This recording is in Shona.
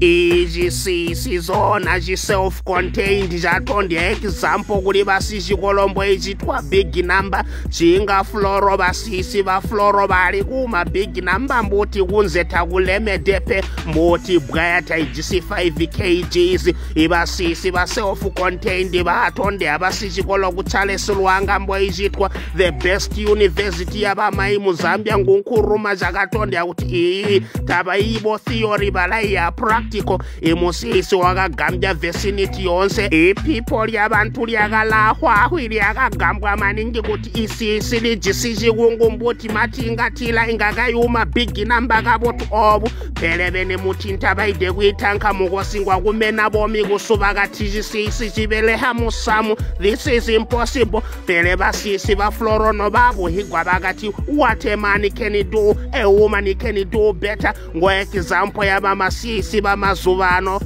izvisisi zona zviselfcontained zvatondi example kuri vasizvikolombo ichitwa big number zvingafloro vasisi vafloro vari kuma big number mbuti kunze takulemedepe mbuti bwaya taijis 5 kgs ivasisi vaselfcontained vatonde havasizvikolo kuchalesilwanga mboichitwa the best university yavamai muzambia ngunkuruma zvakatondeya kuti iyi tavaivo theory valaiyapra matiko imusisi wakagambya vhesiniti yonse ipipo lyavantu lyakalahwahwi lyakagambwa maningi kuti isisi lijisi xikungu mbuti matingatila ingakayuma bigi namba kavotu ovu pelevene mutinta vaide kuitanka mukosingwa kumena vomi kusuvakati xisisi xiveleha musamu this is impossible pele vasisi va florono vavuhigwa vakati watemani can do a woman can do better ngo example yava masisi va más urbano